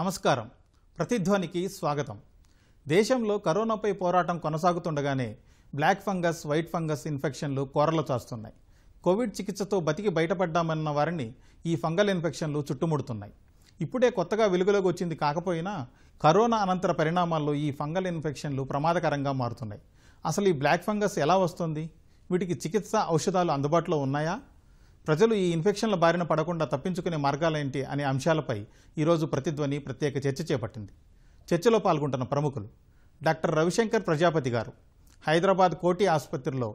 నమస్కారం. ప్రతిధ్వనికి స్వాగతం. దేశంలో కరోనాపై పోరాటం కొనసాగుతుండగానే బ్లాక్ ఫంగస్ వైట్ ఫంగస్ ఇన్ఫెక్షన్లు కోరలు చాస్తున్నాయి. కోవిడ్ చికిత్సతో బతికి బయటపడ్డామన్న వారిని ఈ ఫంగల్ ఇన్ఫెక్షన్లు చుట్టుముడుతున్నాయి. ఇప్పుడే కొత్తగా వెలుగులోకి వచ్చింది కాకపోయినా కరోనా అనంతర పరిణామాల్లో ఈ ఫంగల్ ఇన్ఫెక్షన్లు ప్రమాదకరంగా మారుతున్నాయి. అసలు ఈ బ్లాక్ ఫంగస్ ఎలా వస్తుంది? వీటికి చికిత్స ఔషధాలు అందుబాటులో ఉన్నాయా? ప్రజలు ఈ ఇన్ఫెక్షన్ల బారిన పడకుండా తప్పించుకునే మార్గాలేంటి అనే అంశాలపై ఈరోజు ప్రతిధ్వని ప్రత్యేక చర్చ చేపట్టింది. చర్చలో పాల్గొంటున్న ప్రముఖులు డాక్టర్ రవిశంకర్ ప్రజాపతి గారు హైదరాబాద్ కోటి ఆసుపత్రిలో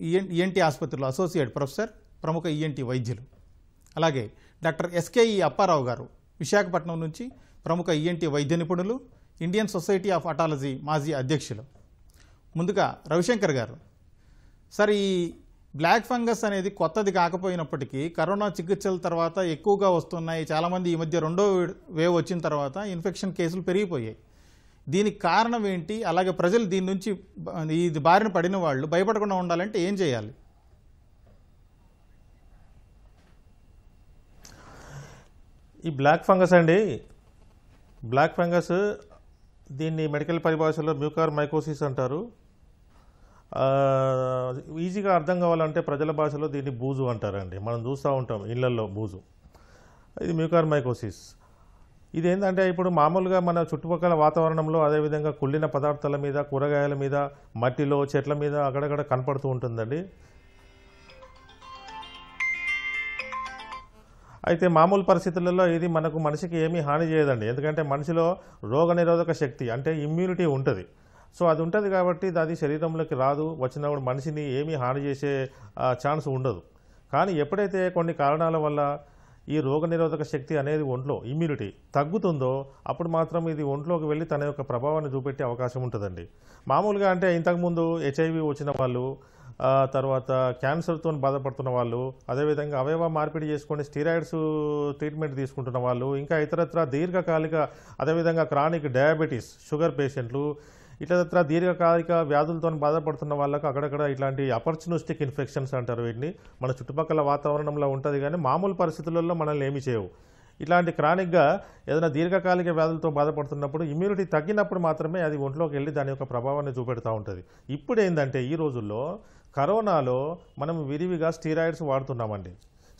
ఈఎన్ ఈఎన్టీ ఆసుపత్రిలో అసోసియేట్ ప్రొఫెసర్ ప్రముఖ ఈఎన్టీ వైద్యులు. అలాగే డాక్టర్ ఎస్కేఈ అప్పారావు గారు విశాఖపట్నం నుంచి ప్రముఖ ఈఎన్టీ వైద్య నిపుణులు ఇండియన్ సొసైటీ ఆఫ్ అటాలజీ మాజీ అధ్యక్షులు. ముందుగా రవిశంకర్ గారు సార్ ఈ బ్లాక్ ఫంగస్ అనేది కొత్తది కాకపోయినప్పటికీ కరోనా చికిత్సల తర్వాత ఎక్కువగా వస్తున్నాయి. చాలామంది ఈ మధ్య రెండో వేవ్ వచ్చిన తర్వాత ఇన్ఫెక్షన్ కేసులు పెరిగిపోయాయి. దీనికి కారణం ఏంటి? అలాగే ప్రజలు దీని నుంచి ఇది బారిన పడిన వాళ్ళు భయపడకుండా ఉండాలంటే ఏం చేయాలి? ఈ బ్లాక్ ఫంగస్ అండి బ్లాక్ ఫంగస్ దీన్ని మెడికల్ పరిభాషలో మ్యూకార్ మైకోసిస్ అంటారు. ఈజీగా అర్థం కావాలంటే ప్రజల భాషలో దీన్ని బూజు అంటారండి. మనం చూస్తూ ఉంటాం ఇళ్ళల్లో బూజు. ఇది మ్యూకార్ మైకోసిస్ ఇది ఏంటంటే ఇప్పుడు మామూలుగా మన చుట్టుపక్కల వాతావరణంలో అదేవిధంగా కుళ్ళిన పదార్థాల మీద కూరగాయల మీద మట్టిలో చెట్ల మీద అక్కడక్కడ కనపడుతూ ఉంటుందండి. అయితే మామూలు పరిస్థితులలో ఇది మనకు మనిషికి ఏమీ హాని చేయదండి. ఎందుకంటే మనిషిలో రోగనిరోధక శక్తి అంటే ఇమ్యూనిటీ ఉంటుంది. సో అది ఉంటుంది కాబట్టి అది శరీరంలోకి రాదు వచ్చినప్పుడు మనిషిని ఏమీ హాని చేసే ఛాన్స్ ఉండదు. కానీ ఎప్పుడైతే కొన్ని కారణాల వల్ల ఈ రోగనిరోధక శక్తి అనేది ఒంట్లో ఇమ్యూనిటీ తగ్గుతుందో అప్పుడు మాత్రం ఇది ఒంట్లోకి వెళ్ళి తన యొక్క ప్రభావాన్ని చూపెట్టే అవకాశం ఉంటుందండి. మామూలుగా అంటే ఇంతకుముందు హెచ్ఐవి వచ్చిన వాళ్ళు తర్వాత క్యాన్సర్తో బాధపడుతున్న వాళ్ళు అదేవిధంగా అవయవ మార్పిడి చేసుకొని స్టీరాయిడ్స్ ట్రీట్మెంట్ తీసుకుంటున్న వాళ్ళు ఇంకా ఇతరత్ర దీర్ఘకాలిక అదేవిధంగా క్రానిక్ డయాబెటీస్ షుగర్ పేషెంట్లు ఇతరత్ర దీర్ఘకాలిక వ్యాధులతో బాధపడుతున్న వాళ్ళకు అక్కడక్కడ ఇట్లాంటి అపర్చునిస్టిక్ ఇన్ఫెక్షన్స్ అంటారు వీటిని. మన చుట్టుపక్కల వాతావరణంలో ఉంటుంది కానీ మామూలు పరిస్థితులలో మనల్ని ఏమి చేయవు. ఇట్లాంటి క్రానిక్గా ఏదైనా దీర్ఘకాలిక వ్యాధులతో బాధపడుతున్నప్పుడు ఇమ్యూనిటీ తగ్గినప్పుడు మాత్రమే అది ఒంట్లోకి వెళ్ళి దాని యొక్క ప్రభావాన్ని చూపెడతా ఉంటుంది. ఇప్పుడు ఏంటంటే ఈ రోజుల్లో కరోనాలో మనం విరివిగా స్టీరాయిడ్స్ వాడుతున్నామండి.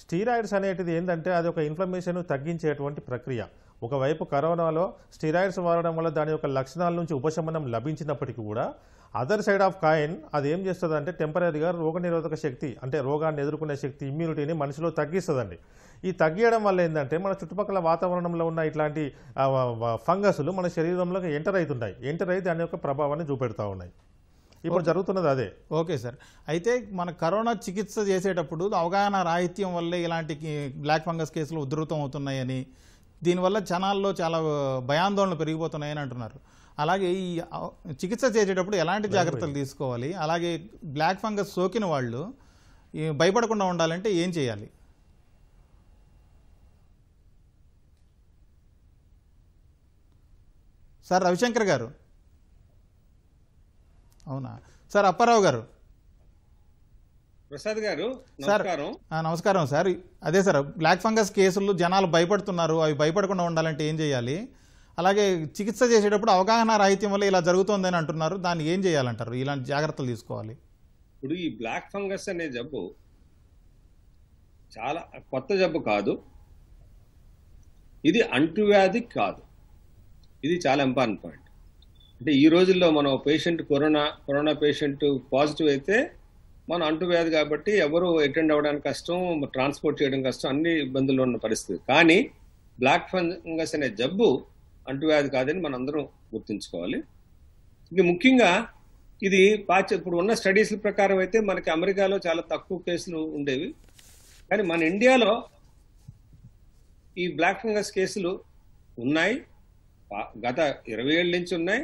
స్టీరాయిడ్స్ అనేటిది ఏంటంటే అది ఒక ఇన్ఫ్లమేషన్ తగ్గించేటువంటి ప్రక్రియ. ఒకవైపు కరోనాలో స్టీరాయిడ్స్ వాడడం వల్ల దాని యొక్క లక్షణాల నుంచి ఉపశమనం లభించినప్పటికీ కూడా అదర్ సైడ్ ఆఫ్ కాయిన్ అది ఏం చేస్తుందంటే టెంపరీగా రోగనిరోధక శక్తి అంటే రోగాన్ని ఎదుర్కొనే శక్తి ఇమ్యూనిటీని మనిషిలో తగ్గిస్తుందండి. ఈ తగ్గియడం వల్ల ఏంటంటే మన చుట్టుపక్కల వాతావరణంలో ఉన్న ఇట్లాంటి ఫంగస్లు మన శరీరంలోకి ఎంటర్ అవుతుంటాయి. ఎంటర్ అయి దాని యొక్క ప్రభావాన్ని చూపెడతా ఉన్నాయి. ఇప్పుడు జరుగుతున్నది అదే. Okay sir. అయితే మన కరోనా చికిత్స చేసేటప్పుడు అవగాహన రాహిత్యం వల్లే ఇలాంటి బ్లాక్ ఫంగస్ కేసులు ఉధృతం అవుతున్నాయని దీనివల్ల జనాల్లో చాలా భయాందోళనలు పెరిగిపోతున్నాయని అంటున్నారు. అలాగే ఈ చికిత్స చేసేటప్పుడు ఎలాంటి జాగ్రత్తలు తీసుకోవాలి? అలాగే బ్లాక్ ఫంగస్ సోకిన వాళ్ళు భయపడకుండా ఉండాలంటే ఏం చేయాలి? సార్ రవిశంకర్ గారు. అవునా? సార్ అప్పారావు గారు. ప్రసాద్ గారు సార్ నమస్కారం. నమస్కారం సార్. అదే సార్ బ్లాక్ ఫంగస్ కేసులు జనాలు భయపడుతున్నారు అవి భయపడకుండా ఉండాలంటే ఏం చేయాలి? అలాగే చికిత్స చేసేటప్పుడు అవగాహన రాహిత్యం వల్ల ఇలా జరుగుతోందని అంటున్నారు దాన్ని ఏం చేయాలంటారు? ఇలాంటి జాగ్రత్తలు తీసుకోవాలి. ఇప్పుడు ఈ బ్లాక్ ఫంగస్ అనే జబ్బు చాలా కొత్త జబ్బు కాదు. ఇది అంటువ్యాధి కాదు. ఇది చాలా ఇంపార్టెంట్ పాయింట్. అంటే ఈ రోజుల్లో మనం patient corona corona patient positive అయితే మన అంటువ్యాధి కాబట్టి ఎవరు అటెండ్ అవ్వడానికి కష్టం ట్రాన్స్పోర్ట్ చేయడం కష్టం అన్ని ఇబ్బందులు ఉన్న పరిస్థితి. కానీ బ్లాక్ ఫంగస్ అనే జబ్బు అంటువ్యాధి కాదని మనం అందరం గుర్తుంచుకోవాలి. ఇది ముఖ్యంగా ఇది పాచ ఇప్పుడు ఉన్న స్టడీస్ ప్రకారం అయితే మనకి అమెరికాలో చాలా తక్కువ కేసులు ఉండేవి. కానీ మన ఇండియాలో ఈ బ్లాక్ ఫంగస్ కేసులు ఉన్నాయి. గత ఇరవై ఏళ్ళ నుంచి ఉన్నాయి.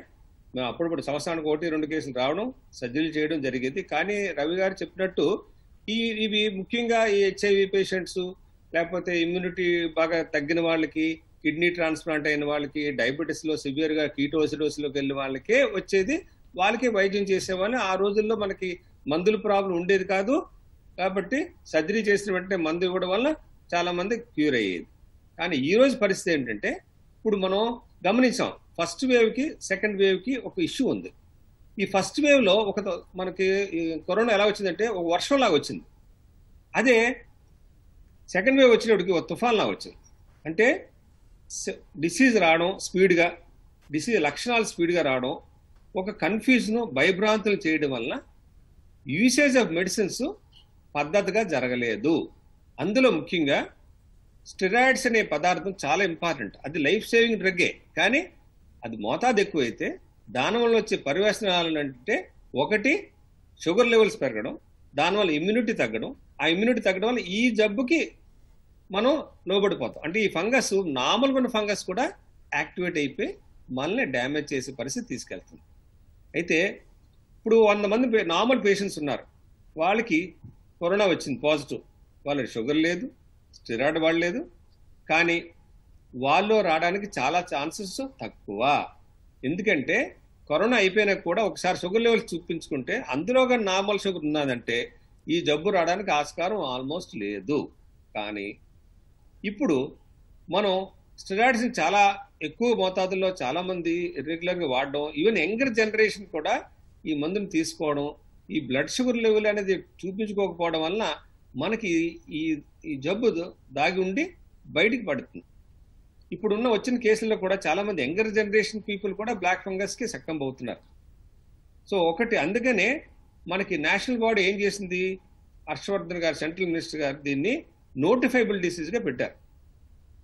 మేము అప్పుడప్పుడు సంవత్సరానికి ఒకటి రెండు కేసులు రావడం సర్జరీలు చేయడం జరిగేది. కానీ రవి గారు చెప్పినట్టు ఈ ఇవి ముఖ్యంగా ఈ హెచ్ఐవి పేషెంట్స్ లేకపోతే ఇమ్యూనిటీ బాగా తగ్గిన వాళ్ళకి కిడ్నీ ట్రాన్స్ప్లాంట్ అయిన వాళ్ళకి డయాబెటీస్లో సివియర్గా కీటోసిడోస్లోకి వెళ్ళిన వాళ్ళకే వచ్చేది. వాళ్ళకి వైద్యం చేసేవాళ్ళు. ఆ రోజుల్లో మనకి మందుల ప్రాబ్లం ఉండేది కాదు. కాబట్టి సర్జరీ చేసిన వెంటనే మందు ఇవ్వడం వల్ల చాలా మంది క్యూర్ అయ్యేది. కానీ ఈ రోజు పరిస్థితి ఏంటంటే ఇప్పుడు మనం గమనించాం. ఫస్ట్ వేవ్కి సెకండ్ వేవ్కి ఒక ఇష్యూ ఉంది. ఈ ఫస్ట్ వేవ్లో ఒక మనకి కరోనా ఎలా వచ్చిందంటే ఒక వర్షం లాగా వచ్చింది. అదే సెకండ్ వేవ్ వచ్చినప్పటికి ఒక తుఫాన్ లాగా వచ్చింది. అంటే డిసీజ్ రావడం స్పీడ్గా డిసీజ్ లక్షణాలు స్పీడ్గా రావడం ఒక కన్ఫ్యూజన్ భయభ్రాంతులు చేయడం వల్ల యూసేజ్ ఆఫ్ మెడిసిన్స్ పద్ధతిగా జరగలేదు. అందులో ముఖ్యంగా స్టెరాయిడ్స్ అనే పదార్థం చాలా ఇంపార్టెంట్. అది లైఫ్ సేవింగ్ డ్రగ్గే. కానీ అది మోతాదు ఎక్కువైతే దానివల్ల వచ్చే పర్యవసనాలు అంటే ఒకటి షుగర్ లెవెల్స్ పెరగడం దానివల్ల ఇమ్యూనిటీ తగ్గడం. ఆ ఇమ్యూనిటీ తగ్గడం వల్ల ఈ జబ్బుకి మనం లోబడిపోతాం. అంటే ఈ ఫంగస్ నార్మల్గా ఉన్న ఫంగస్ కూడా యాక్టివేట్ అయిపోయి మనల్ని డ్యామేజ్ చేసే పరిస్థితి తీసుకెళ్తుంది. అయితే ఇప్పుడు వంద మంది నార్మల్ పేషెంట్స్ ఉన్నారు. వాళ్ళకి కరోనా వచ్చింది పాజిటివ్. వాళ్ళకి షుగర్ లేదు స్టిరాయిడ్ వాడలేదు. కానీ వాళ్ళు రావడానికి చాలా ఛాన్సెస్ తక్కువ. ఎందుకంటే కరోనా అయిపోయినా కూడా ఒకసారి షుగర్ లెవెల్స్ చూపించుకుంటే అందులో కానీ నార్మల్ షుగర్ ఉన్నదంటే ఈ జబ్బు రావడానికి ఆస్కారం ఆల్మోస్ట్ లేదు. కానీ ఇప్పుడు మనం స్టెరాయిడ్స్ని చాలా ఎక్కువ మోతాదుల్లో చాలా మంది రెగ్యులర్గా వాడడం ఈవెన్ యంగర్ జనరేషన్ కూడా ఈ మందుని తీసుకోవడం ఈ బ్లడ్ షుగర్ లెవెల్ అనేది చూపించుకోకపోవడం వలన మనకి ఈ ఈ జబ్బు దాగి ఉండి బయటికి పడుతుంది. ఇప్పుడున్న వచ్చిన కేసుల్లో కూడా చాలా మంది యంగర్ జనరేషన్ పీపుల్ కూడా బ్లాక్ ఫంగస్కి సక్కం అవుతున్నారు. సో ఒకటి అందుకనే మనకి నేషనల్ బాడీ ఏం చేసింది? హర్షవర్ధన్ గారు సెంట్రల్ మినిస్టర్ గారు దీన్ని నోటిఫైబుల్ డిసీజ్గా పెట్టారు.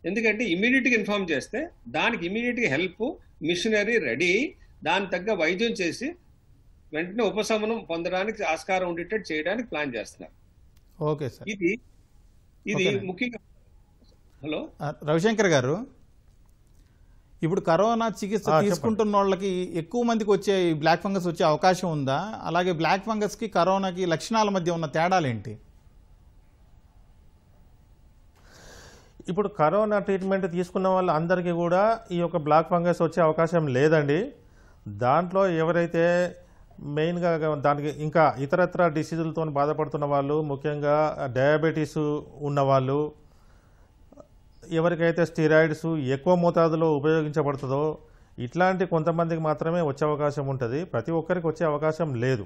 ఎందుకంటే ఇమీడియట్గా ఇన్ఫార్మ్ చేస్తే దానికి ఇమీడియట్గా హెల్ప్ మిషనరీ రెడీ దాని తగ్గ వైద్యం చేసి వెంటనే ఉపశమనం పొందడానికి ఆస్కారం ఉండేటట్టు చేయడానికి ప్లాన్ చేస్తున్నారు. Okay sir. ఇది ఇది. ముఖ్యంగా హలో? రవిశంకర్ గారు ఇప్పుడు కరోనా చికిత్స. తీసుకుంటున్న వాళ్ళకి ఎక్కువ మందికి వచ్చే బ్లాక్ ఫంగస్ వచ్చే అవకాశం ఉందా? అలాగే బ్లాక్ ఫంగస్కి కరోనాకి లక్షణాల మధ్య ఉన్న తేడాలు ఏంటి ఇప్పుడు కరోనా ట్రీట్మెంట్ తీసుకున్న వాళ్ళ అందరికీ కూడా ఈ యొక్క బ్లాక్ ఫంగస్ వచ్చే అవకాశం లేదండి. దాంట్లో ఎవరైతే మెయిన్గా దానికి ఇంకా ఇతరత్ర డిసీజులతో బాధపడుతున్న వాళ్ళు ముఖ్యంగా డయాబెటీస్ ఉన్నవాళ్ళు ఎవరికైతే స్టీరాయిడ్స్ ఎక్కువ మోతాదులో ఉపయోగించబడుతుందో ఇట్లాంటి కొంతమందికి మాత్రమే వచ్చే అవకాశం ఉంటుంది. ప్రతి ఒక్కరికి వచ్చే అవకాశం లేదు.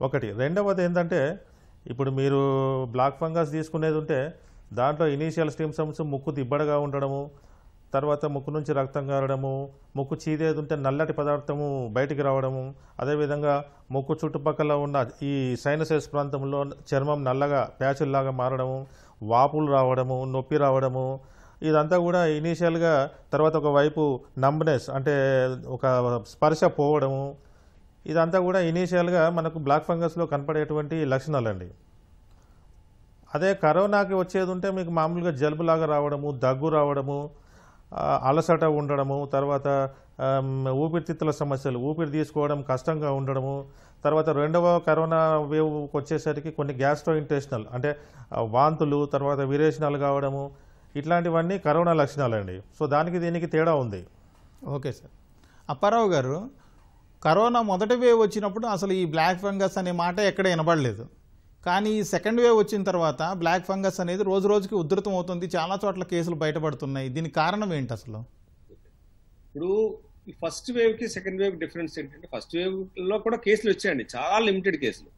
ఒకటి. రెండవది ఏంటంటే ఇప్పుడు మీరు బ్లాక్ ఫంగస్ తీసుకునేది ఉంటే దాంట్లో ఇనీషియల్ స్టిమ్సమ్స్ ముక్కు దిబ్బడగా ఉండడము తర్వాత ముక్కు నుంచి రక్తం కారడము ముక్కు చీదేది ఉంటే నల్లటి పదార్థము బయటికి రావడము అదేవిధంగా ముక్కు చుట్టుపక్కల ఉన్న ఈ సైనసెస్ ప్రాంతంలో చర్మం నల్లగా ప్యాచుల్లాగా మారడము వాపులు రావడము నొప్పి రావడము ఇదంతా కూడా ఇనీషియల్గా తర్వాత ఒక వైపు నంబ్నెస్ అంటే ఒక స్పర్శ పోవడము ఇదంతా కూడా ఇనీషియల్గా మనకు బ్లాక్ ఫంగస్లో కనపడేటువంటి లక్షణాలండి. అదే కరోనాకి వచ్చేది ఉంటే మీకు మామూలుగా జలుబులాగా రావడము దగ్గు రావడము అలసట ఉండడము తర్వాత ఊపిరితిత్తుల సమస్యలు ఊపిరి తీసుకోవడం కష్టంగా ఉండడము తర్వాత రెండవ కరోనా వేవ్కి వచ్చేసరికి కొన్ని గ్యాస్ట్రో ఇంటెస్టినల్ అంటే వాంతులు తర్వాత విరేచనాలు కావడము ఇట్లాంటివన్నీ కరోనా లక్షణాలండి. సో దానికి దీనికి తేడా ఉంది. Okay sir. అప్పారావు గారు కరోనా మొదటి వేవ్ వచ్చినప్పుడు అసలు ఈ బ్లాక్ ఫంగస్ అనే మాట ఎక్కడ వినబడలేదు. కానీ ఈ సెకండ్ వేవ్ వచ్చిన తర్వాత బ్లాక్ ఫంగస్ అనేది రోజు రోజుకి ఉధృతం అవుతుంది. చాలా చోట్ల కేసులు బయటపడుతున్నాయి. దీనికి కారణం ఏంటి అసలు? ఇప్పుడు ఈ ఫస్ట్ వేవ్కి సెకండ్ వేవ్ డిఫరెన్స్ ఏంటంటే ఫస్ట్ వేవ్లో కూడా కేసులు వచ్చాయండి. చాలా లిమిటెడ్ కేసులు.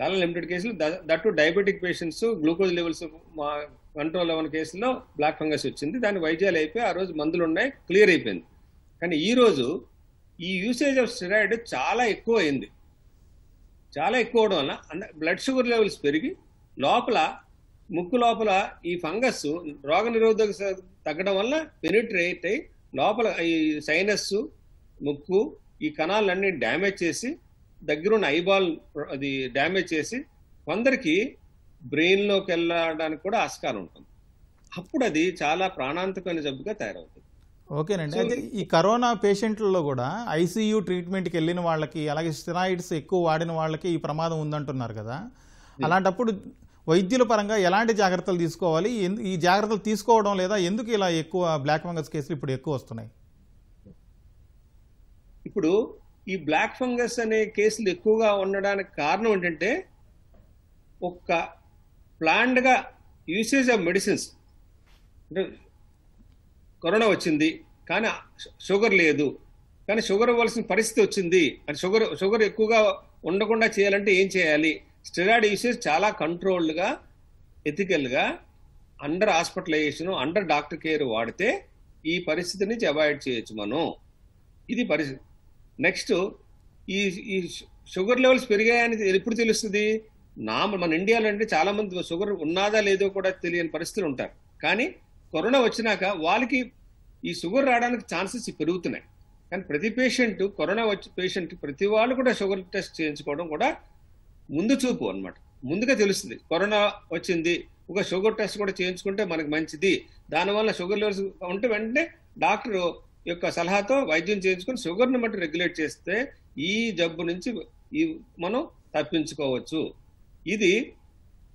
చాలా లిమిటెడ్ కేసులు that diabetic patients glucose levels మా కంట్రోల్ అవ్వని కేసులో బ్లాక్ ఫంగస్ వచ్చింది. దాని వైద్యాలు అయిపోయి ఆ రోజు మందులు ఉన్నాయి క్లియర్ అయిపోయింది. కానీ ఈ రోజు ఈ యూసేజ్ ఆఫ్ స్టెరాయిడ్ చాలా ఎక్కువ అయింది. చాలా ఎక్కువ అవడం వల్ల బ్లడ్ షుగర్ లెవెల్స్ పెరిగి లోపల ముక్కు లోపల ఈ ఫంగస్ రోగ నిరోధక తగ్గడం వల్ల పెనిట్రేట్ అయి లోపల ఈ సైనస్ ముక్కు ఈ కణాలన్నీ డ్యామేజ్ చేసి దగ్గరున్న ఐబాల్ అది డ్యామేజ్ చేసి కొందరికి బ్రెయిన్లోకి వెళ్ళడానికి కూడా ఆస్కారం ఉంటుంది. అప్పుడు అది చాలా ప్రాణాంతకమైన జబ్బుగా తయారవుతుంది. ఓకేనండి. అయితే ఈ కరోనా పేషెంట్లలో కూడా ఐసీయూ ట్రీట్మెంట్కి వెళ్ళిన వాళ్ళకి అలాగే స్టెరాయిడ్స్ ఎక్కువ వాడిన వాళ్ళకి ఈ ప్రమాదం ఉందంటున్నారు కదా. అలాంటప్పుడు వైద్యుల పరంగా ఎలాంటి జాగ్రత్తలు తీసుకోవాలి? ఈ జాగ్రత్తలు తీసుకోవడం లేదా ఎందుకు ఇలా ఎక్కువ బ్లాక్ ఫంగస్ కేసులు ఇప్పుడు ఎక్కువ వస్తున్నాయి? ఇప్పుడు ఈ బ్లాక్ ఫంగస్ అనే కేసులు ఎక్కువగా ఉండడానికి కారణం ఏంటంటే ఒక్క ప్లాన్డ్గా యూసేజ్ ఆఫ్ మెడిసిన్స్ అంటే కరోనా వచ్చింది కానీ షుగర్ లేదు కానీ షుగర్ ఇవ్వాల్సిన పరిస్థితి వచ్చింది అంటే షుగర్ షుగర్ ఎక్కువగా ఉండకుండా చేయాలంటే ఏం చేయాలి? స్టెరాయిడ్ యూసేజ్ చాలా కంట్రోల్డ్గా ఎథికల్గా under hospitalisation under doctor care వాడితే ఈ పరిస్థితి నుంచి అవాయిడ్ చేయొచ్చు మనం. ఇది పరిస్థితి. నెక్స్ట్ ఈ ఈ షుగర్ లెవెల్స్ పెరిగాయని ఎప్పుడు తెలుస్తుంది? నా మన ఇండియాలో అంటే చాలా మంది షుగర్ ఉన్నాదా లేదో కూడా తెలియని పరిస్థితులు ఉంటారు. కానీ కరోనా వచ్చినాక వాళ్ళకి ఈ షుగర్ రావడానికి ఛాన్సెస్ పెరుగుతున్నాయి. కానీ ప్రతి పేషెంట్ కరోనా వచ్చి పేషెంట్ ప్రతి వాళ్ళు కూడా షుగర్ టెస్ట్ చేయించుకోవడం కూడా ముందు చూపు అన్నమాట. ముందుగా తెలుస్తుంది. కరోనా వచ్చింది ఒక షుగర్ టెస్ట్ కూడా చేయించుకుంటే మనకి మంచిది. దానివల్ల షుగర్ లెవెల్స్ ఉంటే వెంటనే డాక్టర్ యొక్క సలహాతో వైద్యం చేయించుకొని షుగర్ని బట్టి రెగ్యులేట్ చేస్తే ఈ జబ్బు నుంచి ఈ మనం తప్పించుకోవచ్చు. ఇది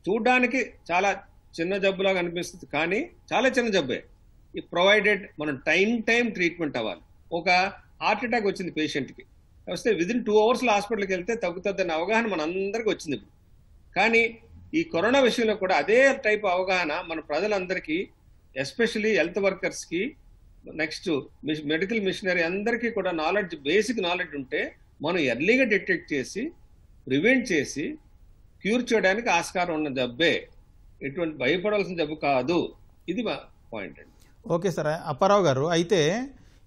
చూడడానికి చాలా చిన్న జబ్బులాగా అనిపిస్తుంది కానీ చాలా చిన్న జబ్బే. ఈ ప్రొవైడెడ్ మనం టైం టైం ట్రీట్మెంట్ అవ్వాలి. ఒక హార్ట్ అటాక్ వచ్చింది పేషెంట్కి. వస్తే విదిన్ టూ అవర్స్లో హాస్పిటల్కి వెళ్తే తగ్గుతుందన్న అవగాహన మన అందరికీ వచ్చింది ఇప్పుడు. కానీ ఈ కరోనా విషయంలో కూడా అదే టైప్ అవగాహన మన ప్రజలందరికీ ఎస్పెషలీ హెల్త్ వర్కర్స్కి నెక్స్ట్ మెడికల్ మిషనరీ అందరికీ కూడా నాలెడ్జ్ బేసిక్ నాలెడ్జ్ ఉంటే మనం ఎర్లీగా డిటెక్ట్ చేసి ప్రివెంట్ చేసి క్యూర్ చేయడానికి ఆస్కారం ఉన్న జబ్బే. ఎటువంటి భయపడాల్సిన జబ్బు కాదు. ఇది మా పాయింట్ అండి. Okay sir. అప్పారావు గారు అయితే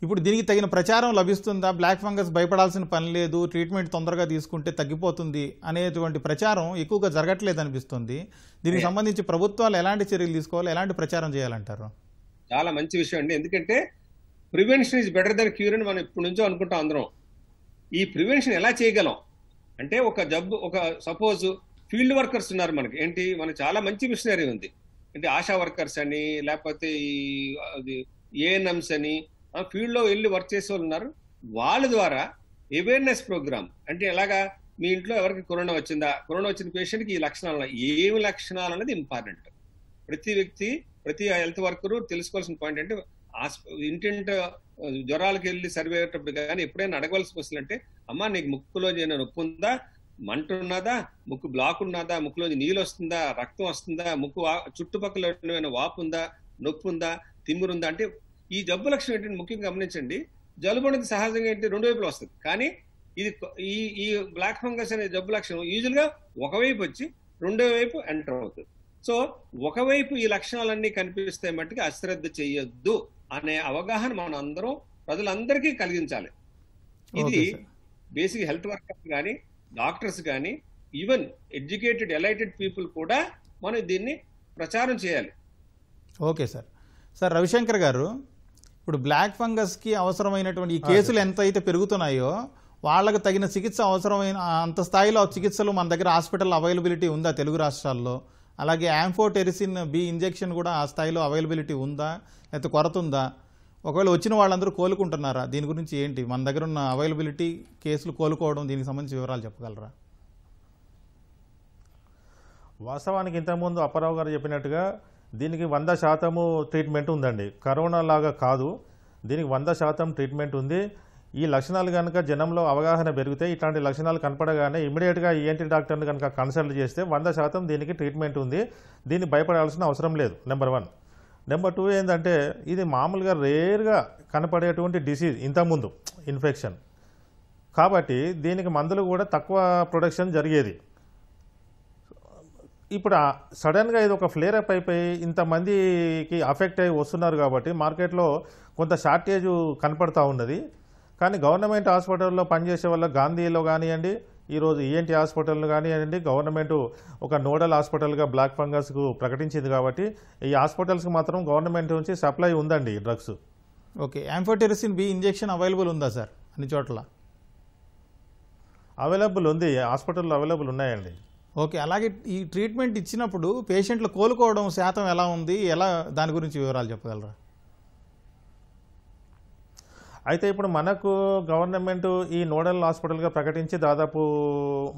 ఇప్పుడు దీనికి తగిన ప్రచారం లభిస్తుందా? బ్లాక్ ఫంగస్ భయపడాల్సిన పని లేదు ట్రీట్మెంట్ తొందరగా తీసుకుంటే తగ్గిపోతుంది అనేటువంటి ప్రచారం ఎక్కువగా జరగట్లేదు అనిపిస్తుంది. దీనికి సంబంధించి ప్రభుత్వాలు ఎలాంటి చర్యలు తీసుకోవాలి? ఎలాంటి ప్రచారం చేయాలంటారు? చాలా మంచి విషయం అండి. ఎందుకంటే prevention is better than cure అని మనం ఇప్పటి నుంచో అనుకుంటాం అందరం. ఈ ప్రివెన్షన్ ఎలా చేయగలం? అంటే ఒక జబ్బు ఒక సపోజ్ ఫీల్డ్ వర్కర్స్ ఉన్నారు మనకి. ఏంటి? మనకి చాలా మంచి మిషనరీ ఉంది. అంటే ఆశా వర్కర్స్ అని లేకపోతే ఈ అది ఏఎన్ఎంస్ అని ఫీల్డ్లో లో వెళ్ళి వర్క్ చేసే వాళ్ళు ఉన్నారు. వాళ్ళ ద్వారా అవేర్నెస్ ప్రోగ్రామ్ అంటే ఎలాగా? మీ ఇంట్లో ఎవరికి కరోనా వచ్చిందా? కరోనా వచ్చిన పేషెంట్కి ఈ లక్షణాలు ఏమి లక్షణాలు అనేది ఇంపార్టెంట్. ప్రతి వ్యక్తి ప్రతి హెల్త్ వర్కరు తెలుసుకోవాల్సిన పాయింట్ అంటే ఇంటింట జ్వరాలకు వెళ్ళి సర్వే అయ్యేటప్పుడు కానీ ఎప్పుడైనా అడగవలసి వస్తుంది అంటే అమ్మా నీకు ముక్కులో ఏమైనా నొప్పి ఉందా? మంట ఉన్నదా? ముక్కు బ్లాక్ ఉన్నదా? ముక్కులో నీళ్ళు వస్తుందా? రక్తం వస్తుందా? ముక్కు వా- చుట్టుపక్కల ఏమైనా వాపు ఉందా? నొప్పి ఉందా? తిమ్మురు ఉందా? అంటే ఈ జబ్బు లక్షణం ఏంటంటే ముఖ్యంగా గమనించండి జలుబు అనేది సహజంగా ఏంటి? రెండు వైపులు వస్తుంది. కానీ ఇది ఈ ఈ బ్లాక్ ఫంగస్ అనే జబ్బు లక్షణం యూజువల్గా ఒకవైపు వచ్చి రెండో వైపు ఎంటర్ అవుతుంది. సో ఒకవైపు ఈ లక్షణాలన్నీ కనిపిస్తే మట్టుకు అశ్రద్ధ చేయొద్దు అనే అవగాహన మన అందరం ప్రజలందరికీ కలిగించాలి. ఇది బేసిక్ హెల్త్ వర్కర్స్ కానీ డాక్టర్స్ కానీ ఈవెన్ ఎడ్యుకేటెడ్ ఎలైటెడ్ పీపుల్ కూడా మనం దీన్ని ప్రచారం చేయాలి. Okay sir. సార్ రవిశంకర్ గారు ఇప్పుడు బ్లాక్ ఫంగస్కి అవసరమైనటువంటి ఈ కేసులు ఎంత అయితే పెరుగుతున్నాయో వాళ్ళకి తగిన చికిత్స అవసరమైన అంత స్థాయిలో చికిత్సలు మన దగ్గర హాస్పిటల్ అవైలబిలిటీ ఉందా తెలుగు రాష్ట్రాల్లో? అలాగే యాంఫోటెరిసిన్ బి ఇంజెక్షన్ కూడా ఆ స్థాయిలో అవైలబిలిటీ ఉందా? లేకపోతే కొరత ఉందా? ఒకవేళ వచ్చిన వాళ్ళందరూ కోలుకుంటున్నారా? దీని గురించి ఏంటి? మన దగ్గర ఉన్న అవైలబిలిటీ కేసులు కోలుకోవడం దీనికి సంబంధించి వివరాలు చెప్పగలరా? వాస్తవానికి ఇంతకుముందు అప్పారావు గారు చెప్పినట్టుగా దీనికి వంద శాతము ట్రీట్మెంట్ ఉందండి. కరోనా లాగా కాదు. దీనికి వంద శాతం ట్రీట్మెంట్ ఉంది. ఈ లక్షణాలు కనుక జనంలో అవగాహన పెరిగితే ఇట్లాంటి లక్షణాలు కనపడగానే ఇమీడియట్గా ఈఎన్టీ డాక్టర్ని కనుక కన్సల్ట్ చేస్తే వంద శాతం దీనికి ట్రీట్మెంట్ ఉంది. దీన్ని భయపడాల్సిన అవసరం లేదు నెంబర్ వన్ నెంబర్ టూ ఏంటంటే ఇది మామూలుగా రేర్గా కనపడేటువంటి డిసీజ్ ఇంతకుముందు ఇన్ఫెక్షన్ కాబట్టి దీనికి మందులు కూడా తక్కువ ప్రొడక్షన్ జరిగేది. ఇప్పుడు సడన్గా ఇది ఒక ఫ్లేర్ అప్ అయిపోయి ఇంతమందికి అఫెక్ట్ అయ్యి వస్తున్నారు కాబట్టి మార్కెట్లో కొంత షార్టేజ్ కనపడతా ఉన్నది. కానీ గవర్నమెంట్ హాస్పిటల్లో పనిచేసే వాళ్ళ గాంధీలో కానివ్వండి ఈరోజు ఈఎన్టీ హాస్పిటల్ కానివ్వండి గవర్నమెంట్ ఒక నోడల్ హాస్పిటల్గా బ్లాక్ ఫంగస్కు ప్రకటించింది కాబట్టి ఈ హాస్పిటల్స్కి మాత్రం గవర్నమెంట్ నుంచి సప్లై ఉందండి ఈ drugs. Okay amphotericin B injection available ఉందా సార్ అన్ని చోట్ల? అవైలబుల్ ఉంది హాస్పిటల్లో అవైలబుల్ ఉన్నాయండి. ఓకే అలాగే ఈ ట్రీట్మెంట్ ఇచ్చినప్పుడు పేషెంట్లు కోలుకోవడం శాతం ఎలా ఉంది ఎలా దాని గురించి వివరాలు చెప్పగలరా? అయితే ఇప్పుడు మనకు గవర్నమెంట్ ఈ నోడల్ హాస్పిటల్గా ప్రకటించి దాదాపు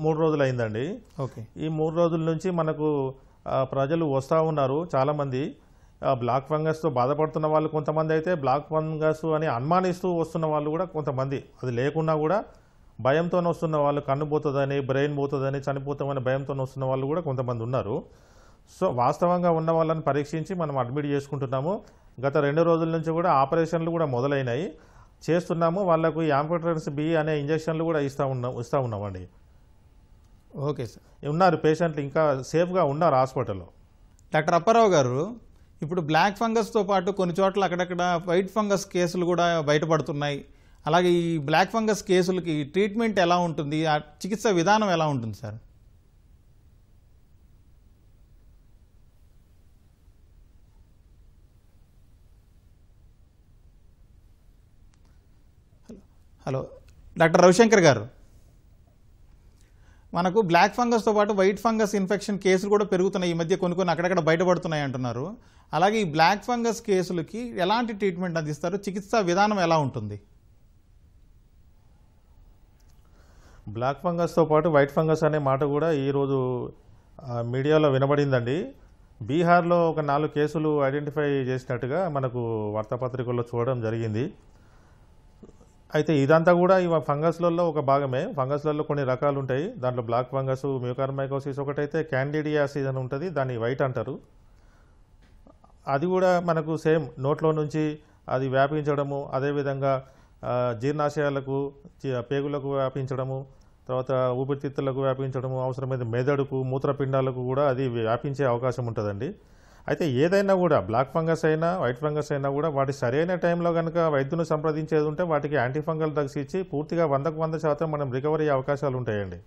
మూడు రోజులు అయిందండి ఓకే. ఈ మూడు రోజుల నుంచి మనకు ప్రజలు వస్తూ ఉన్నారు చాలామంది. బ్లాక్ ఫంగస్తో బాధపడుతున్న వాళ్ళు కొంతమంది అయితే బ్లాక్ ఫంగస్ అని అనుమానిస్తూ వస్తున్న వాళ్ళు కూడా కొంతమంది. అది లేకున్నా కూడా భయంతో వస్తున్న వాళ్ళు కన్ను పోతుందని బ్రెయిన్ పోతుందని చనిపోతామని భయంతో వస్తున్న వాళ్ళు కూడా కొంతమంది ఉన్నారు. సో వాస్తవంగా ఉన్న వాళ్ళని పరీక్షించి మనం అడ్మిట్ చేసుకుంటున్నాము. గత రెండు రోజుల నుంచి కూడా ఆపరేషన్లు కూడా మొదలైనాయి. చేస్తున్నాము వాళ్ళకు యాంపిటరెన్స్ బి అనే ఇంజక్షన్లు కూడా ఇస్తూ ఉన్నాం ఇస్తూ ఉన్నామండి ఓకే సార్. ఉన్నారు పేషెంట్లు ఇంకా సేఫ్గా ఉన్నారు హాస్పిటల్లో. డాక్టర్ అప్పారావు గారు ఇప్పుడు బ్లాక్ ఫంగస్తో పాటు కొన్ని చోట్ల అక్కడక్కడ వైట్ ఫంగస్ కేసులు కూడా బయటపడుతున్నాయి. అలాగే ఈ బ్లాక్ ఫంగస్ కేసులకి ట్రీట్మెంట్ ఎలా ఉంటుంది? ఆ చికిత్స విధానం ఎలా ఉంటుంది సార్? హలో డాక్టర్ రవిశంకర్ గారు. మనకు బ్లాక్ ఫంగస్తో పాటు వైట్ ఫంగస్ ఇన్ఫెక్షన్ కేసులు కూడా పెరుగుతున్నాయి. ఈ మధ్య కొన్ని కొన్ని అక్కడక్కడ బయటపడుతున్నాయి అంటున్నారు. అలాగే ఈ బ్లాక్ ఫంగస్ కేసులకి ఎలాంటి ట్రీట్మెంట్ అందిస్తారు? చికిత్సా విధానం ఎలా ఉంటుంది? బ్లాక్ ఫంగస్తో పాటు వైట్ ఫంగస్ అనే మాట కూడా ఈరోజు మీడియాలో వినబడిందండి. బీహార్లో ఒక నాలుగు కేసులు ఐడెంటిఫై చేసినట్టుగా మనకు వార్తాపత్రికల్లో చూడడం జరిగింది. అయితే ఇదంతా కూడా ఇవ ఫంగస్లలో ఒక భాగమే. ఫంగస్లలో కొన్ని రకాలు ఉంటాయి దాంట్లో బ్లాక్ ఫంగస్ మ్యూకార్మైకోసిస్ ఒకటైతే క్యాండిడియాసిస్ అని ఉంటుంది. దాన్ని వైట్ అంటారు. అది కూడా మనకు సేమ్ నోట్లో నుంచి అది వ్యాపించడము అదేవిధంగా జీర్ణాశయాలకు పేగులకు వ్యాపించడము తర్వాత ఊపిరితిత్తులకు వ్యాపించడము అవసరమైతే మెదడుకు మూత్రపిండాలకు కూడా అది వ్యాపించే అవకాశం ఉంటుందండి. అయితే ఏదైనా కూడా బ్లాక్ ఫంగస్ అయినా వైట్ ఫంగస్ అయినా కూడా వాటి సరైన టైంలో కనుక వైద్యుని సంప్రదించేది ఉంటే వాటికి యాంటీఫంగల్ డ్రగ్స్ ఇచ్చి పూర్తిగా వందకు వంద శాతం మనం రికవరీ అయ్యే అవకాశాలు ఉంటాయండి.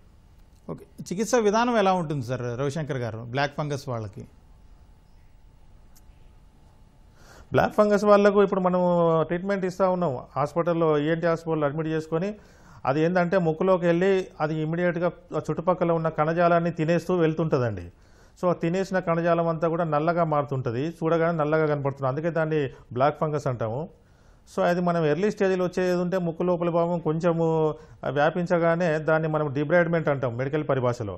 ఓకే. చికిత్సా విధానం ఎలా ఉంటుంది సార్ రవిశంకర్ గారు బ్లాక్ ఫంగస్ వాళ్ళకి? బ్లాక్ ఫంగస్ వాళ్ళకు ఇప్పుడు మనం ట్రీట్మెంట్ ఇస్తూ ఉన్నాం. హాస్పిటల్లో ఈఎన్టీ హాస్పిటల్లో అడ్మిట్ చేసుకొని అది ఏంటంటే ముక్కులోకి వెళ్ళి అది ఇమీడియట్గా చుట్టుపక్కల ఉన్న కణజాలాన్ని తినేస్తూ వెళ్తుంటుందండి. సో తినేసిన కణజాలం అంతా కూడా నల్లగా మారుతుంటుంది. చూడగానే నల్లగా కనపడుతుంది. అందుకే దాన్ని బ్లాక్ ఫంగస్ అంటాము. సో అది మనం ఎర్లీ స్టేజ్లో వచ్చేది ఉంటే ముక్కు లోపల భాగం కొంచెము వ్యాపించగానే దాన్ని మనం డిబ్రైడ్మెంట్ అంటాం మెడికల్ పరిభాషలో.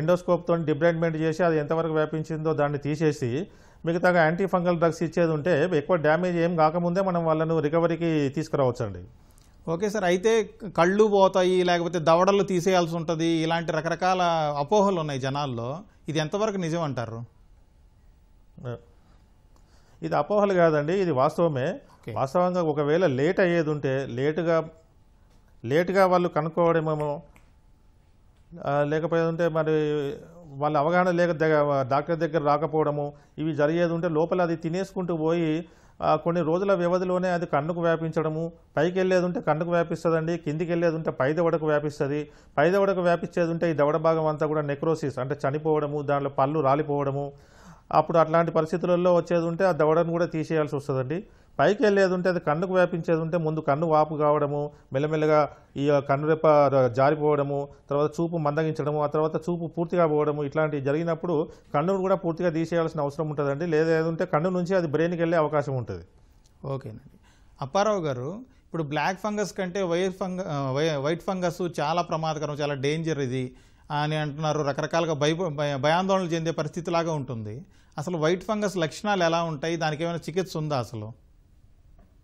ఎండోస్కోప్తో డిబ్రైడ్మెంట్ చేసి అది ఎంతవరకు వ్యాపించిందో దాన్ని తీసేసి మిగతాగా యాంటీ ఫంగల్ డ్రగ్స్ ఇచ్చేది ఉంటే ఎక్కువ డ్యామేజ్ ఏం కాకముందే మనం వాళ్ళను రికవరీకి తీసుకురావచ్చండి. ఓకే సార్ అయితే కళ్ళు పోతాయి లేకపోతే దవడలు తీసేయాల్సి ఉంటుంది ఇలాంటి రకరకాల అపోహలు ఉన్నాయి జనాల్లో. ఇది ఎంతవరకు నిజం అంటారు? ఇది అపోహలు కాదండి ఇది వాస్తవమే. వాస్తవంగా ఒకవేళ లేట్ అయ్యేది ఉంటే లేటుగా లేటుగా వాళ్ళు కనుక్కోవడమేమో ఉంటే మరి వాళ్ళ అవగాహన లేక డాక్టర్ దగ్గర రాకపోవడము ఇవి జరిగేది ఉంటే లోపల అది తినేసుకుంటూ పోయి కొన్ని రోజుల వ్యవధిలోనే అది కన్నుకు వ్యాపించడము పైకి వెళ్ళేది ఉంటే కన్నుకు వ్యాపిస్తుందండి కిందికి వెళ్ళేది ఉంటే పై దవడకు వ్యాపిస్తుంది పై దవడకు వ్యాపించేది ఉంటే ఈ దవడ భాగం అంతా కూడా నెక్రోసిస్ అంటే చనిపోవడము దాంట్లో పళ్ళు రాలిపోవడము. అప్పుడు అట్లాంటి పరిస్థితులలో వచ్చేది ఉంటే ఆ దవడను కూడా తీసేయాల్సి వస్తుందండి. పైకి వెళ్ళేది ఉంటే అది కన్నుకు వ్యాపించేది ఉంటే ముందు కన్ను వాపు కావడము మెల్లమెల్లగా ఈ కన్ను రెప్ప జారిపోవడము తర్వాత చూపు మందగించడము ఆ తర్వాత చూపు పూర్తిగా పోవడము ఇట్లాంటివి జరిగినప్పుడు కన్నును కూడా పూర్తిగా తీసేయాల్సిన అవసరం ఉంటుందండి. లేదా ఉంటే కన్ను నుంచి అది బ్రెయిన్కి వెళ్ళే అవకాశం ఉంటుంది. ఓకేనండి. అప్పారావు గారు ఇప్పుడు బ్లాక్ ఫంగస్ కంటే వైట్ ఫంగ వై- వైట్ ఫంగస్ చాలా ప్రమాదకరం చాలా డేంజర్ ఇది అని అంటున్నారు. రకరకాలుగా భయ భయ- భయాందోళనలు చెందే పరిస్థితిలాగా ఉంటుంది. అసలు వైట్ ఫంగస్ లక్షణాలు ఎలా ఉంటాయి? దానికి ఏమైనా చికిత్స ఉందా అసలు?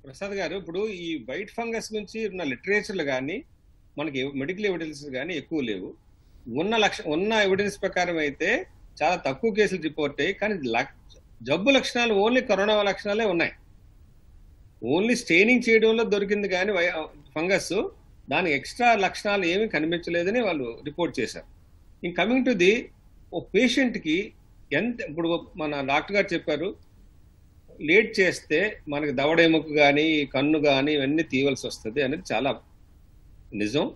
ప్రసాద్ గారు ఇప్పుడు ఈ వైట్ ఫంగస్ గురించి ఉన్న లిటరేచర్లు కానీ మనకి మెడికల్ ఎవిడెన్స్ కానీ ఎక్కువ లేవు. ఉన్న లక్ష ఉన్న ఎవిడెన్స్ ప్రకారం అయితే చాలా తక్కువ కేసులు రిపోర్ట్ అయ్యి కానీ లక్- జబ్బు లక్షణాలు ఓన్లీ కరోనా లక్షణాలే ఉన్నాయి. ఓన్లీ స్టెయినింగ్ చేయడంలో దొరికింది కానీ వై- ఫంగస్ దానికి ఎక్స్ట్రా లక్షణాలు ఏమీ కనిపించలేదని వాళ్ళు రిపోర్ట్ చేశారు. ఇన్ కమింగ్ టు ది ఓ పేషెంట్కి ఎంత ఇప్పుడు మన డాక్టర్ గారు చెప్పారు లేట్ చేస్తే మనకి దవడ కానీ కన్ను కానీ ఇవన్నీ తీయవలసి వస్తుంది అనేది చాలా నిజం.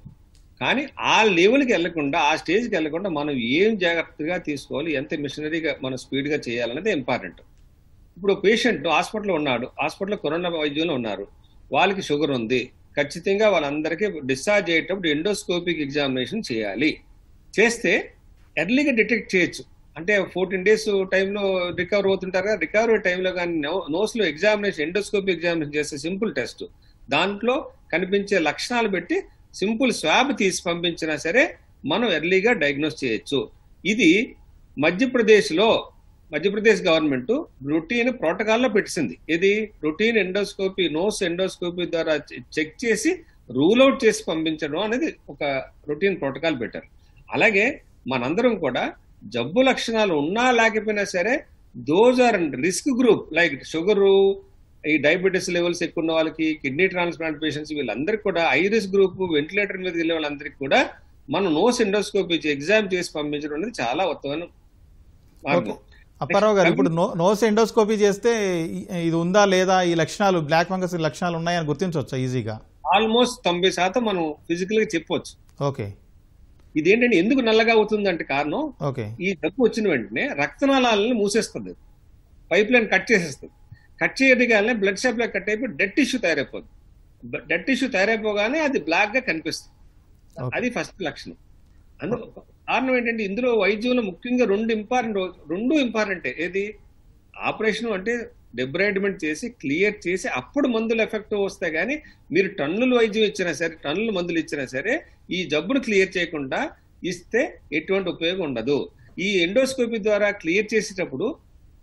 కానీ ఆ లెవెల్కి వెళ్ళకుండా ఆ స్టేజ్కి వెళ్ళకుండా మనం ఏం జాగ్రత్తగా తీసుకోవాలి ఎంత మిషనరీగా మనం స్పీడ్గా చేయాలనేది ఇంపార్టెంట్. ఇప్పుడు పేషెంట్ హాస్పిటల్లో ఉన్నాడు హాస్పిటల్లో కరోనా వైద్యులు ఉన్నారు. వాళ్ళకి షుగర్ ఉంది. ఖచ్చితంగా వాళ్ళందరికీ డిశ్చార్జ్ అయ్యేటప్పుడు ఎండోస్కోపిక్ ఎగ్జామినేషన్ చేయాలి. చేస్తే ఎర్లీగా డిటెక్ట్ చేయొచ్చు. అంటే ఫోర్టీన్ డేస్ టైంలో రికవర్ అవుతుంటారు కదా. రికవరీ టైంలో కానీ నోస్లో ఎగ్జామినేషన్ ఎండోస్కోపీ ఎగ్జామినేషన్ చేస్తే సింపుల్ టెస్ట్ దాంట్లో కనిపించే లక్షణాలు పెట్టి సింపుల్ స్వాబ్ తీసి పంపించినా సరే మనం ఎర్లీగా డయాగ్నోస్ చేయొచ్చు. ఇది మధ్యప్రదేశ్లో మధ్యప్రదేశ్ గవర్నమెంట్ రొటీన్ ప్రోటోకాల్లో పెట్టింది. ఇది రొటీన్ ఎండోస్కోపీ నోస్ ఎండోస్కోపీ ద్వారా చెక్ చేసి రూల్ అవుట్ చేసి పంపించడం అనేది ఒక రొటీన్ ప్రోటోకాల్ పెట్టారు. అలాగే మనందరం కూడా జబ్బు లక్షణాలు ఉన్నా లేకపోయినా సరే those are risk group like sugar ఈ డయాబెటీస్ లెవెల్స్ ఎక్కువ ఉన్న వాళ్ళకి కిడ్నీ ట్రాన్స్ప్లాంట్ పేషెంట్స్ వీళ్ళందరికీ కూడా ఐ రిస్క్ గ్రూప్ వెంటిలేటర్ మీద వెళ్ళే వాళ్ళందరికీ కూడా మనం నోస్ ఎండోస్కోపీ ఎగ్జామ్ చేసి పంపించడం అనేది చాలా మార్గం అప్పారావు గారు ఇప్పుడు నోస్ ఎండోస్కోపీ చేస్తే ఇది ఉందా లేదా ఈ లక్షణాలు బ్లాక్ ఫంగస్ లక్షణాలు ఉన్నాయని గుర్తించవచ్చా ఈజీగా ఆల్మోస్ట్ తొంభై శాతం మనం ఫిజికల్గా చెప్పొచ్చు. ఓకే ఇదేంటంటే ఎందుకు నల్లగా అవుతుందంటే కారణం ఈ జబ్బు వచ్చిన వెంటనే రక్తనాళాలను మూసేస్తుంది. పైప్ లైన్ కట్ చేసేస్తుంది. కట్ చేయగానే బ్లడ్ సప్లై కట్ అయిపోయి డెడ్ టిష్యూ తయారైపోతుంది. డెడ్ టిష్యూ తయారైపోగానే అది బ్లాక్గా కనిపిస్తుంది. అది ఫస్ట్ లక్షణం. అందుకు కారణం ఏంటంటే ఇందులో వైద్యంలో ముఖ్యంగా రెండు ఇంపార్టెంట్ రెండు ఇంపార్టెంట్. ఏది? ఆపరేషన్ అంటే డెబ్రైడ్మెంట్ చేసి క్లియర్ చేసి అప్పుడు మందులు ఎఫెక్ట్ వస్తాయి కానీ మీరు టన్నులు వైద్యం ఇచ్చినా సరే టన్నులు మందులు ఇచ్చినా సరే ఈ జబ్బును క్లియర్ చేయకుండా ఇస్తే ఎటువంటి ఉపయోగం ఉండదు. ఈ ఎండోస్కోపీ ద్వారా క్లియర్ చేసేటప్పుడు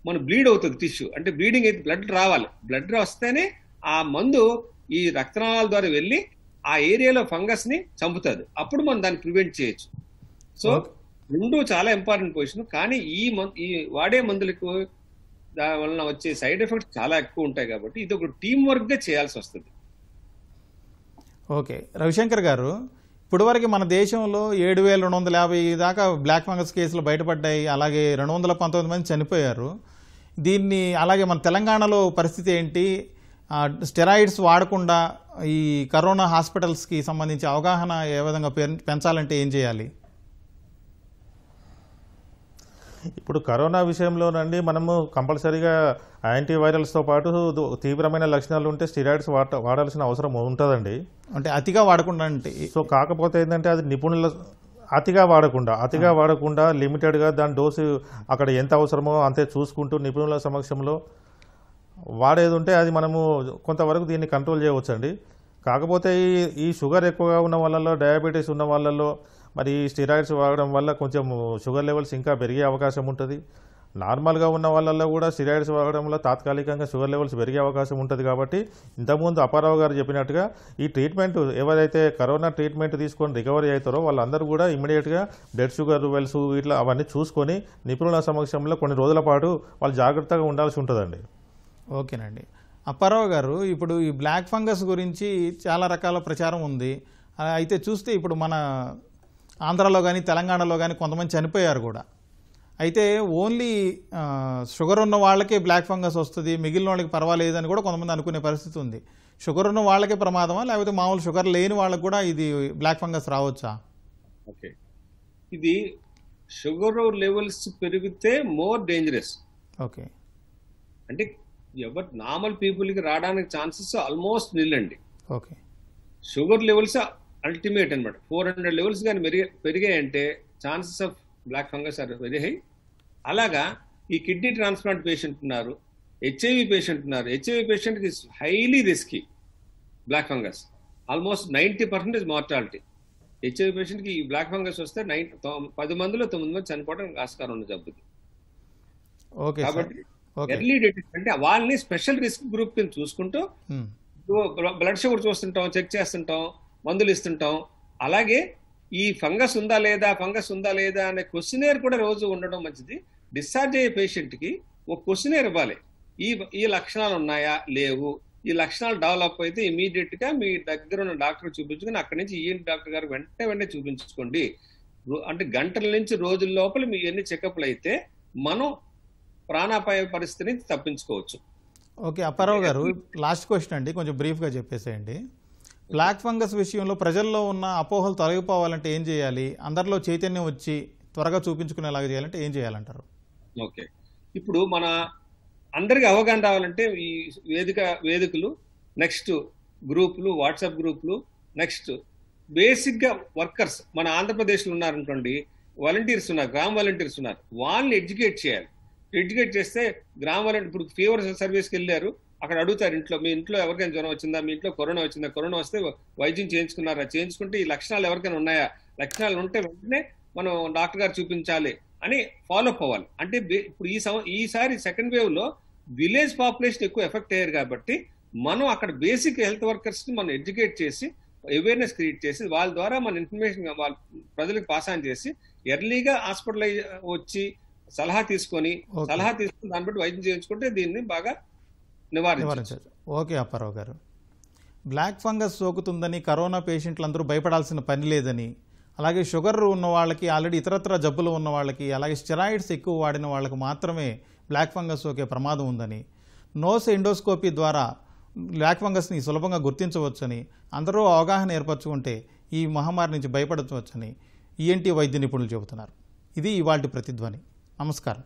మన బ్లీడ్ అవుతుంది టిష్యూ. అంటే బ్లీడింగ్ అయితే బ్లడ్ రావాలి. బ్లడ్ వస్తేనే ఆ మందు ఈ రక్తనాళాల ద్వారా వెళ్ళి ఆ ఏరియాలో ఫంగస్ని చంపుతుంది. అప్పుడు మనం దాన్ని ప్రివెంట్ చేయొచ్చు. సో. రెండు చాలా ఇంపార్టెంట్ పొజిషన్ కానీ ఈ ఈ వాడే మందులకు దాని వలన వచ్చే సైడ్ ఎఫెక్ట్స్ చాలా ఎక్కువ ఉంటాయి కాబట్టి ఇది ఒక టీం వర్క్గా చేయాల్సి వస్తుంది. ఓకే. రవిశంకర్ గారు ఇప్పటివరకు మన దేశంలో ఏడు వేల రెండు వందల యాభై దాకా బ్లాక్ ఫంగస్ కేసులు బయటపడ్డాయి అలాగే రెండు వందల పంతొమ్మిది మంది చనిపోయారు. దీన్ని అలాగే మన తెలంగాణలో పరిస్థితి ఏంటి? స్టెరాయిడ్స్ వాడకుండా ఈ కరోనా హాస్పిటల్స్కి సంబంధించి అవగాహన ఏ విధంగా పెంచాలంటే ఏం చేయాలి? ఇప్పుడు కరోనా విషయంలోనండి మనము కంపల్సరీగా యాంటీవైరల్స్తో పాటు తీవ్రమైన లక్షణాలు ఉంటే స్టిరాయిడ్స్ వాడ వాడాల్సిన అవసరం ఉంటుందండి. అంటే అతిగా వాడకుండా అంటే సో కాకపోతే ఏంటంటే అది నిపుణుల అతిగా వాడకుండా అతిగా వాడకుండా లిమిటెడ్గా దాని డోసు అక్కడ ఎంత అవసరమో అంతే చూసుకుంటూ నిపుణుల సమక్షంలో వాడేది ఉంటే అది మనము కొంతవరకు దీన్ని కంట్రోల్ చేయవచ్చండి. కాకపోతే ఈ ఈ షుగర్ ఎక్కువగా ఉన్న వాళ్ళలో డయాబెటీస్ ఉన్న వాళ్ళలో మరి ఈ స్టిరాయిడ్స్ వాడడం వల్ల కొంచెం షుగర్ లెవెల్స్ ఇంకా పెరిగే అవకాశం ఉంటుంది. నార్మల్గా ఉన్న వాళ్ళల్లో కూడా స్టిరాయిడ్స్ వాడడం వల్ల తాత్కాలికంగా షుగర్ లెవెల్స్ పెరిగే అవకాశం ఉంటుంది కాబట్టి ఇంతకుముందు అపారావు గారు చెప్పినట్టుగా ఈ ట్రీట్మెంట్ ఎవరైతే కరోనా ట్రీట్మెంట్ తీసుకొని రికవరీ అవుతారో వాళ్ళందరూ కూడా ఇమీడియట్గా బ్లడ్ షుగర్ లెవెల్స్ ఇట్లా అవన్నీ చూసుకొని నిపుణుల సమక్షంలో కొన్ని రోజుల పాటు వాళ్ళు జాగ్రత్తగా ఉండాల్సి ఉంటుందండి. ఓకేనండి. అప్పారావు గారు ఇప్పుడు ఈ బ్లాక్ ఫంగస్ గురించి చాలా రకాల ప్రచారం ఉంది. అయితే చూస్తే ఇప్పుడు మన ఆంధ్రాలో కానీ తెలంగాణలో కానీ కొంతమంది చనిపోయారు కూడా. అయితే ఓన్లీ షుగర్ ఉన్న వాళ్ళకే బ్లాక్ ఫంగస్ వస్తుంది మిగిలిన వాళ్ళకి పర్వాలేదు అని కూడా కొంతమంది అనుకునే పరిస్థితి ఉంది. షుగర్ ఉన్న వాళ్ళకే ప్రమాదమా లేకపోతే మామూలు షుగర్ లేని వాళ్ళకి కూడా ఇది బ్లాక్ ఫంగస్ రావచ్చా? ఓకే. ఇది షుగర్ లెవెల్స్ పెరిగితే మోర్ డేంజరస్. ఓకే. అంటే ఎవరు నార్మల్ పీపుల్కి రావడానికి ఛాన్సెస్ ఆల్మోస్ట్ నిల్లండి ఓకే. షుగర్ లెవెల్స్ అల్టిమేట్ అన్నమాట. ఫోర్ హండ్రెడ్ లెవెల్స్ కానీ మెరిగే పెరిగాయంటే chances of black fungus are very high అలాగా ఈ కిడ్నీ ట్రాన్స్ప్లాంట్ పేషెంట్ ఉన్నారు హెచ్ఐవి పేషెంట్ ఉన్నారు. HIV patient is highly risky black fungus almost ninety percentage mortality HIV పేషెంట్కి ఈ black fungus వస్తే నైన్ పది మందిలో తొమ్మిది మంది చనిపోవడానికి ఆస్కారం ఉంది సార్. కాబట్టి ఎర్లీ డిటెక్షన్ అంటే వాళ్ళని స్పెషల్ రిస్క్ గ్రూప్ కింద చూసుకుంటూ. బ్లడ్ షుగర్ చూస్తుంటాం చెక్ చేస్తుంటాం. మందులు ఇస్తుంటాం. అలాగే ఈ ఫంగస్ ఉందా లేదా ఫంగస్ ఉందా లేదా అనే క్వశ్చనేర్ కూడా రోజు ఉండడం మంచిది. డిశ్చార్జ్ అయ్యే పేషెంట్కి ఒక క్వశ్చనేర్ ఇవ్వాలి. ఈ ఈ లక్షణాలు ఉన్నాయా? లేవు. ఈ లక్షణాలు డెవలప్ అయితే ఇమీడియట్గా మీ దగ్గర ఉన్న డాక్టర్ చూపించుకొని అక్కడి నుంచి ఈఎన్ డాక్టర్ గారు వెంటనే వెంటనే చూపించుకోండి. అంటే గంటల నుంచి రోజుల లోపల మీ ఎన్ని చెకప్లు అయితే మనం ప్రాణాపాయ పరిస్థితిని తప్పించుకోవచ్చు. ఓకే అప్పారావు గారు లాస్ట్ క్వశ్చన్ అండి. కొంచెం బ్రీఫ్గా చెప్పేసేయండి. బ్లాక్ ఫంగస్ విషయంలో ప్రజల్లో ఉన్న అపోహలు తొలగిపోవాలంటే ఏం చేయాలి? అందరిలో చైతన్యం వచ్చి త్వరగా చూపించుకునేలాగా చేయాలంటే ఏం చేయాలంటారు? ఓకే. ఇప్పుడు మన అందరికి అవగాహన రావాలంటే ఈ వేదిక వేదికలు నెక్స్ట్ గ్రూపులు వాట్సాప్ గ్రూపులు నెక్స్ట్ బేసిక్గా వర్కర్స్ మన ఆంధ్రప్రదేశ్లో ఉన్నారనుకోండి వాలంటీర్స్ ఉన్నారు గ్రామ వాలంటీర్స్ ఉన్నారు. వాళ్ళని ఎడ్యుకేట్ చేయాలి. ఎడ్యుకేట్ చేస్తే గ్రామ వాలంటీర్ ఇప్పుడు ఫీవర్ సర్వీస్కి వెళ్ళారు అక్కడ అడుగుతారు ఇంట్లో మీ ఇంట్లో ఎవరికైనా జ్వరం వచ్చిందా? మీ ఇంట్లో కరోనా వచ్చిందా? కరోనా వస్తే వైద్యం చేయించుకున్నారా? చేయించుకుంటే ఈ లక్షణాలు ఎవరికైనా ఉన్నాయా? లక్షణాలు ఉంటే వెంటనే మనం డాక్టర్ గారు చూపించాలి అని ఫాలో అప్ అవ్వాలి. అంటే ఇప్పుడు ఈ సం- ఈసారి సెకండ్ వేవ్లో విలేజ్ పాపులేషన్ ఎక్కువ ఎఫెక్ట్ అయ్యారు కాబట్టి మనం అక్కడ బేసిక్ హెల్త్ వర్కర్స్ని మనం ఎడ్యుకేట్ చేసి అవేర్నెస్ క్రియేట్ చేసి వాళ్ళ ద్వారా మన ఇన్ఫర్మేషన్ వాళ్ళ ప్రజలకు పాస్ ఆన్ చేసి ఎర్లీగా హాస్పిటల్ వచ్చి సలహా తీసుకొని. సలహా తీసుకుని దాన్ని బట్టి వైద్యం చేయించుకుంటే దీన్ని బాగా నివారించవచ్చు. ఓకే అప్పారావు గారు. బ్లాక్ ఫంగస్ సోకుతుందని కరోనా పేషెంట్లు అందరూ భయపడాల్సిన పని లేదని అలాగే షుగర్ ఉన్న వాళ్ళకి ఆల్రెడీ ఇతరత్ర జబ్బులు ఉన్న వాళ్ళకి అలాగే స్టెరాయిడ్స్ ఎక్కువ వాడిన వాళ్ళకి మాత్రమే బ్లాక్ ఫంగస్ సోకే ప్రమాదం ఉందని నోస్ ఎండోస్కోపీ ద్వారా బ్లాక్ ఫంగస్ని సులభంగా గుర్తించవచ్చని అందరూ అవగాహన ఏర్పరచుకుంటే ఈ మహమ్మారి నుంచి భయపడవచ్చని ఈఎన్టీ వైద్య నిపుణులు చెబుతున్నారు. ఇది ఇవాళ ప్రతిధ్వని. నమస్కారం.